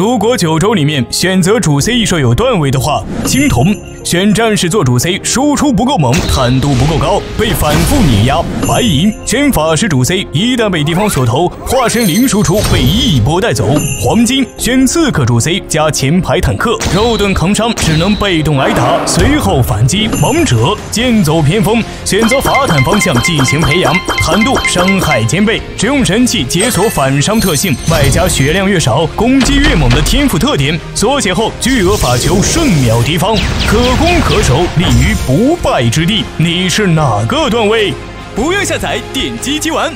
如果九州里面选择主 C 一手有段位的话，青铜选战士做主 C，输出不够猛，坦度不够高，被反复碾压。白银选法师主 C，一旦被敌方锁头，化身零输出被一波带走。黄金选刺客主 C 加前排坦克，肉盾扛伤，只能被动挨打，随后反击。王者剑走偏锋，选择法坦方向进行培养，坦度伤害兼备，使用神器解锁反伤特性，外加血量越少，攻击越猛的天赋特点，缩写后巨额法球瞬秒敌方，可攻可守，立于不败之地。你是哪个段位？不用下载，点击即玩。